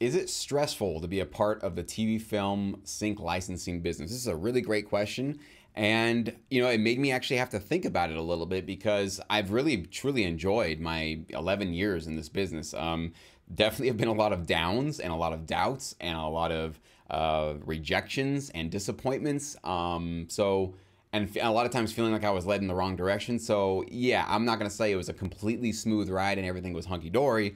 is it stressful to be a part of the TV film sync licensing business? This is a really great question. And, you know, it made me actually have to think about it a little bit because I've really, truly enjoyed my 11 years in this business. Um, definitely have been a lot of downs and a lot of doubts and a lot of uh, rejections and disappointments. Um, so, and a lot of times feeling like I was led in the wrong direction. So, yeah, I'm not going to say it was a completely smooth ride and everything was hunky dory.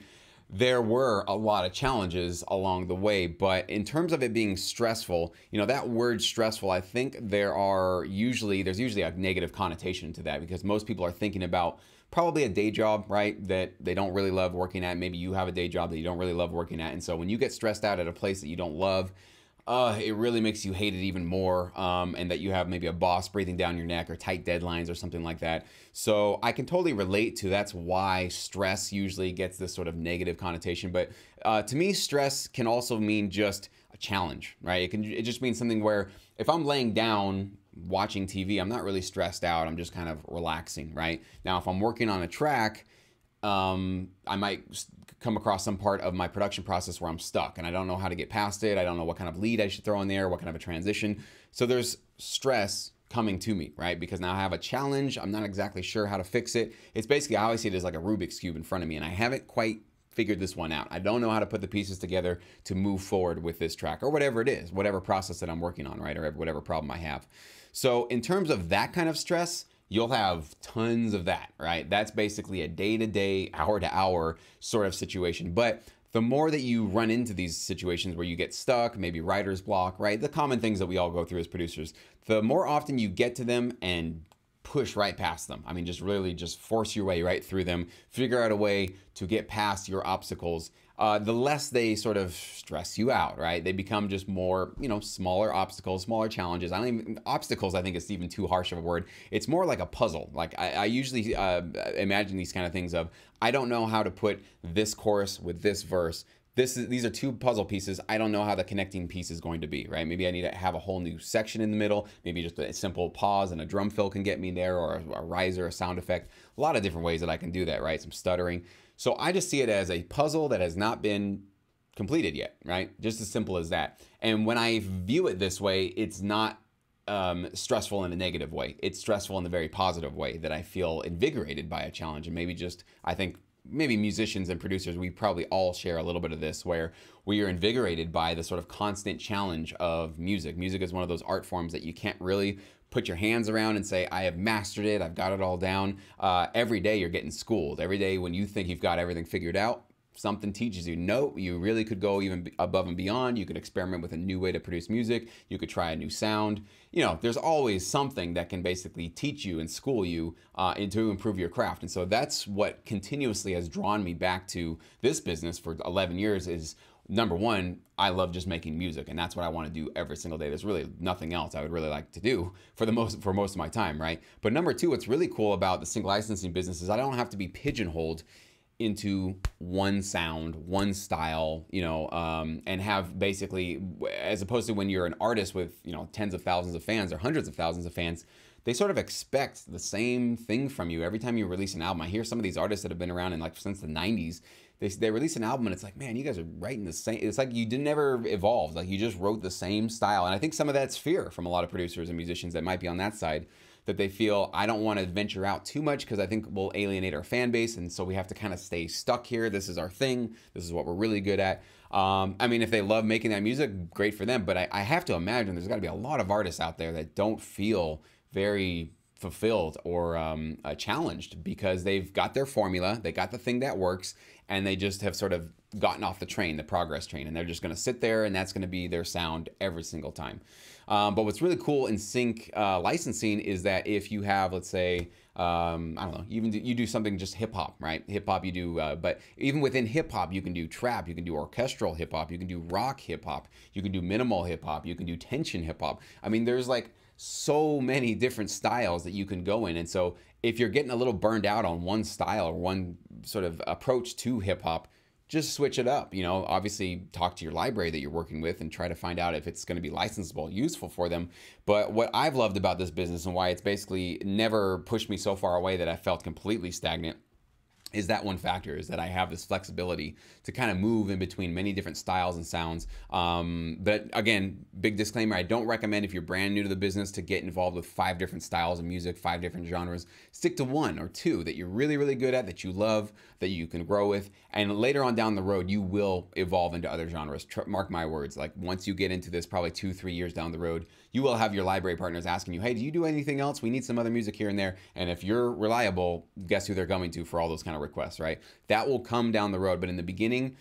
There were a lot of challenges along the way, but in terms of it being stressful, you know, that word stressful, I think there are usually, there's usually a negative connotation to that because most people are thinking about probably a day job, right? That they don't really love working at. Maybe you have a day job that you don't really love working at. And so when you get stressed out at a place that you don't love, uh, it really makes you hate it even more. Um, and that you have maybe a boss breathing down your neck or tight deadlines or something like that. So I can totally relate to that's why stress usually gets this sort of negative connotation. But uh, to me, stress can also mean just a challenge, right? It can it just means something where if I'm laying down watching TV, I'm not really stressed out. I'm just kind of relaxing, right? Now, if I'm working on a track, um, I might come across some part of my production process where I'm stuck and I don't know how to get past it. I don't know what kind of lead I should throw in there, what kind of a transition. So there's stress coming to me, right? Because now I have a challenge. I'm not exactly sure how to fix it. It's basically, I always see it as like a Rubik's Cube in front of me and I haven't quite figured this one out. I don't know how to put the pieces together to move forward with this track or whatever it is, whatever process that I'm working on, right? Or whatever problem I have. So, in terms of that kind of stress, you'll have tons of that, right? That's basically a day to day, hour to hour sort of situation. But the more that you run into these situations where you get stuck, maybe writer's block, right? The common things that we all go through as producers, the more often you get to them and push right past them. I mean, just really just force your way right through them, figure out a way to get past your obstacles uh, the less they sort of stress you out, right? They become just more, you know, smaller obstacles, smaller challenges. I don't even, obstacles, I think is even too harsh of a word. It's more like a puzzle. Like I, I usually uh, imagine these kind of things of, I don't know how to put this chorus with this verse. This is, these are two puzzle pieces. I don't know how the connecting piece is going to be, right? Maybe I need to have a whole new section in the middle. Maybe just a simple pause and a drum fill can get me there or a, a riser, a sound effect. A lot of different ways that I can do that, right? Some stuttering. So I just see it as a puzzle that has not been completed yet, right? Just as simple as that. And when I view it this way, it's not um, stressful in a negative way. It's stressful in the very positive way that I feel invigorated by a challenge. And maybe just, I think maybe musicians and producers, we probably all share a little bit of this where we are invigorated by the sort of constant challenge of music. Music is one of those art forms that you can't really put your hands around and say, I have mastered it, I've got it all down. Uh, every day you're getting schooled. Every day when you think you've got everything figured out, something teaches you. No you really could go even above and beyond. You could experiment with a new way to produce music. You could try a new sound. You know there's always something that can basically teach you and school you uh, and to improve your craft. And so that's what continuously has drawn me back to this business for 11 years is number one, I love just making music, and that's what I want to do every single day. There's really nothing else I would really like to do for the most for most of my time, right? But number two, what's really cool about the sync licensing business is I don't have to be pigeonholed into one sound, one style, you know, um, and have basically, as opposed to when you're an artist with you know tens of thousands of fans or hundreds of thousands of fans, they sort of expect the same thing from you every time you release an album. I hear some of these artists that have been around in like since the '90s they, they release an album and it's like, man, you guys are writing the same. It's like you didn't ever evolve. Like you just wrote the same style. And I think some of that's fear from a lot of producers and musicians that might be on that side that they feel I don't want to venture out too much because I think we'll alienate our fan base. And so we have to kind of stay stuck here. This is our thing. This is what we're really good at. Um, I mean, if they love making that music, great for them. But I, I have to imagine there's got to be a lot of artists out there that don't feel very fulfilled or um, uh, challenged because they've got their formula, they got the thing that works, and they just have sort of gotten off the train, the progress train, and they're just going to sit there, and that's going to be their sound every single time. Um, but what's really cool in sync uh, licensing is that if you have, let's say, um, I don't know, even you do something just hip hop, right? Hip hop, you do, uh, but even within hip hop, you can do trap, you can do orchestral hip hop, you can do rock hip hop, you can do minimal hip hop, you can do tension hip hop. I mean, there's like so many different styles that you can go in. And so if you're getting a little burned out on one style or one sort of approach to hip hop, just switch it up. You know, obviously talk to your library that you're working with and try to find out if it's going to be licensable, useful for them. But what I've loved about this business and why it's basically never pushed me so far away that I felt completely stagnant is that one factor is that I have this flexibility to kind of move in between many different styles and sounds. Um, but again, big disclaimer: I don't recommend if you're brand new to the business to get involved with five different styles of music, five different genres. Stick to one or two that you're really, really good at, that you love, that you can grow with, and later on down the road, you will evolve into other genres. Mark my words. Like once you get into this, probably two, three years down the road, you will have your library partners asking you, "Hey, do you do anything else? We need some other music here and there." And if you're reliable, guess who they're coming to for all those kind of requests, right? That will come down the road. But in the beginning,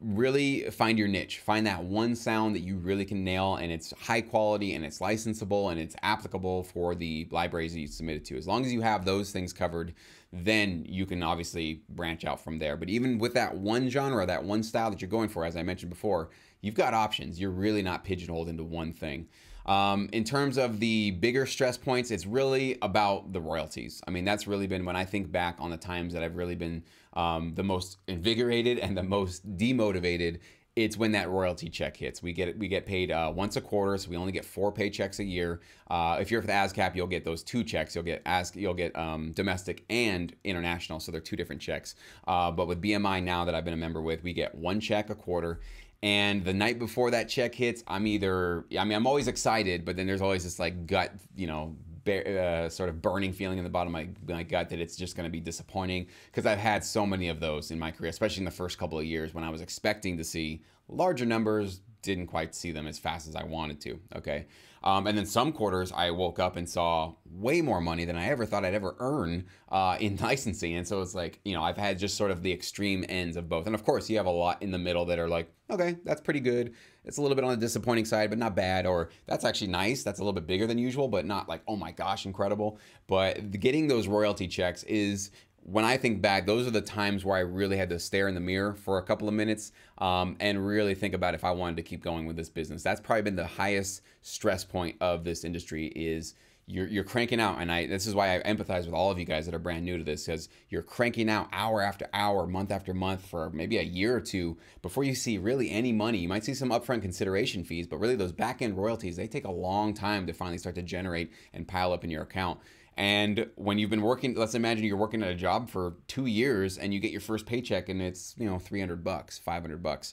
really find your niche. Find that one sound that you really can nail and it's high quality and it's licensable and it's applicable for the libraries that you submitted to. As long as you have those things covered, then you can obviously branch out from there. But even with that one genre, that one style that you're going for, as I mentioned before, you've got options. You're really not pigeonholed into one thing. Um, in terms of the bigger stress points, it's really about the royalties. I mean, that's really been when I think back on the times that I've really been um, the most invigorated and the most demotivated. It's when that royalty check hits. We get we get paid uh, once a quarter, so we only get four paychecks a year. Uh, if you're with ASCAP, you'll get those two checks. You'll get AS, you'll get um, domestic and international, so they're two different checks. Uh, but with BMI now that I've been a member with, we get one check a quarter, and the night before that check hits, I'm either, I mean, I'm always excited, but then there's always this like gut, you know, uh, sort of burning feeling in the bottom of my, my gut that it's just going to be disappointing because I've had so many of those in my career, especially in the first couple of years when I was expecting to see larger numbers, didn't quite see them as fast as I wanted to. Okay. Um, and then some quarters, I woke up and saw way more money than I ever thought I'd ever earn uh, in licensing. And so it's like, you know, I've had just sort of the extreme ends of both. And of course, you have a lot in the middle that are like, okay, that's pretty good. It's a little bit on the disappointing side, but not bad. Or that's actually nice. That's a little bit bigger than usual, but not like, oh my gosh, incredible. But getting those royalty checks is when I think back, those are the times where I really had to stare in the mirror for a couple of minutes um, and really think about if I wanted to keep going with this business. That's probably been the highest stress point of this industry is you're, you're cranking out and I this is why I empathize with all of you guys that are brand new to this because you're cranking out hour after hour month after month for maybe a year or two before you see really any money you might see some upfront consideration fees but really those back end royalties they take a long time to finally start to generate and pile up in your account and when you've been working, let's imagine you're working at a job for two years and you get your first paycheck and it's, you know, 300 bucks, 500 bucks.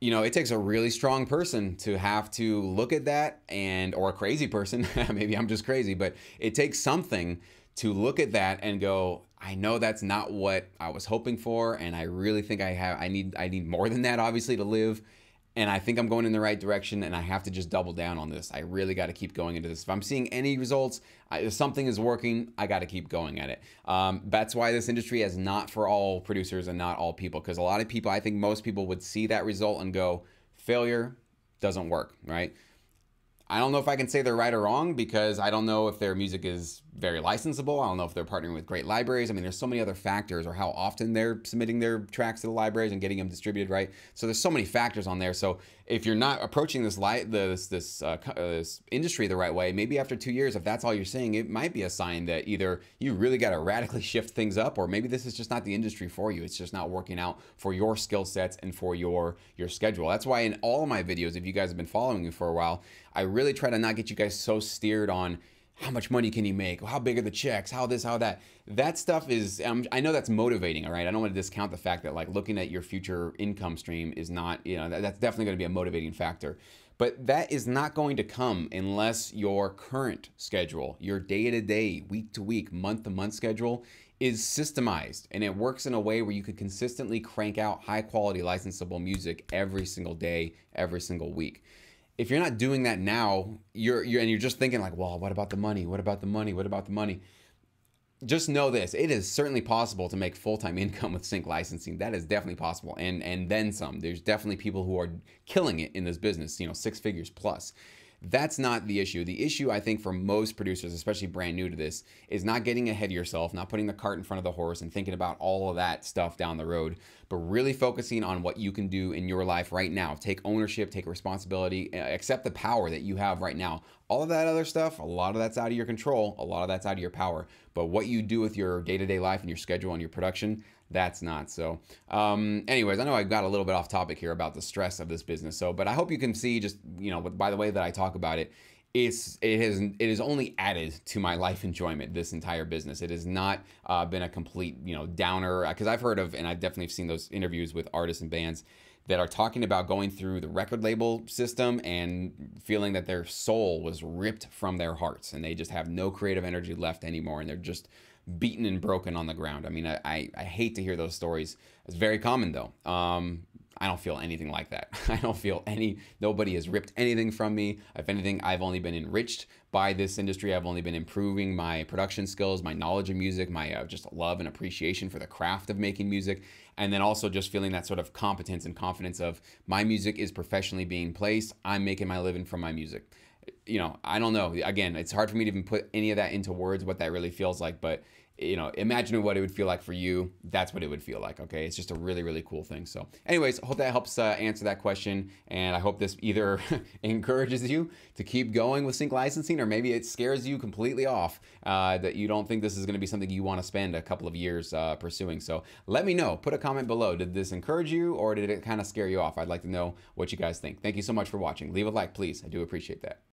You know, it takes a really strong person to have to look at that and, or a crazy person, maybe I'm just crazy, but it takes something to look at that and go, I know that's not what I was hoping for. And I really think I have, I need, I need more than that, obviously, to live and I think I'm going in the right direction and I have to just double down on this. I really got to keep going into this. If I'm seeing any results, if something is working, I got to keep going at it. Um, that's why this industry is not for all producers and not all people because a lot of people, I think most people would see that result and go, failure doesn't work, right? I don't know if I can say they're right or wrong because I don't know if their music is very licensable. I don't know if they're partnering with great libraries. I mean, there's so many other factors, or how often they're submitting their tracks to the libraries and getting them distributed, right? So there's so many factors on there. So if you're not approaching this light, this this, uh, uh, this industry the right way, maybe after two years, if that's all you're seeing, it might be a sign that either you really got to radically shift things up, or maybe this is just not the industry for you. It's just not working out for your skill sets and for your your schedule. That's why in all of my videos, if you guys have been following me for a while, I really try to not get you guys so steered on how much money can you make? How big are the checks? How this, how that? That stuff is, um, I know that's motivating, all right? I don't want to discount the fact that like looking at your future income stream is not, you know, that, that's definitely going to be a motivating factor. But that is not going to come unless your current schedule, your day to day, week to week, month to month schedule is systemized and it works in a way where you could consistently crank out high quality licensable music every single day, every single week if you're not doing that now, you're you're and you're just thinking like, well, what about the money? What about the money? What about the money? Just know this: it is certainly possible to make full time income with sync licensing. That is definitely possible, and and then some. There's definitely people who are killing it in this business. You know, six figures plus. That's not the issue. The issue, I think, for most producers, especially brand new to this, is not getting ahead of yourself, not putting the cart in front of the horse and thinking about all of that stuff down the road, but really focusing on what you can do in your life right now. Take ownership, take responsibility, uh, accept the power that you have right now. All of that other stuff, a lot of that's out of your control, a lot of that's out of your power. But what you do with your day to day life and your schedule and your production, that's not. So, um, anyways, I know I got a little bit off topic here about the stress of this business. So, but I hope you can see just, you know, by the way that I talk about it, it's it has it has only added to my life enjoyment this entire business it has not uh, been a complete you know downer because i've heard of and i've definitely seen those interviews with artists and bands that are talking about going through the record label system and feeling that their soul was ripped from their hearts and they just have no creative energy left anymore and they're just beaten and broken on the ground. I mean, I, I, I hate to hear those stories. It's very common though. Um, I don't feel anything like that. I don't feel any, nobody has ripped anything from me. If anything, I've only been enriched by this industry. I've only been improving my production skills, my knowledge of music, my uh, just love and appreciation for the craft of making music. And then also just feeling that sort of competence and confidence of my music is professionally being placed. I'm making my living from my music. You know, I don't know. Again, it's hard for me to even put any of that into words, what that really feels like. But you know, imagine what it would feel like for you. That's what it would feel like. Okay. It's just a really, really cool thing. So, anyways, hope that helps uh, answer that question. And I hope this either encourages you to keep going with sync licensing, or maybe it scares you completely off uh, that you don't think this is going to be something you want to spend a couple of years uh, pursuing. So, let me know. Put a comment below. Did this encourage you, or did it kind of scare you off? I'd like to know what you guys think. Thank you so much for watching. Leave a like, please. I do appreciate that.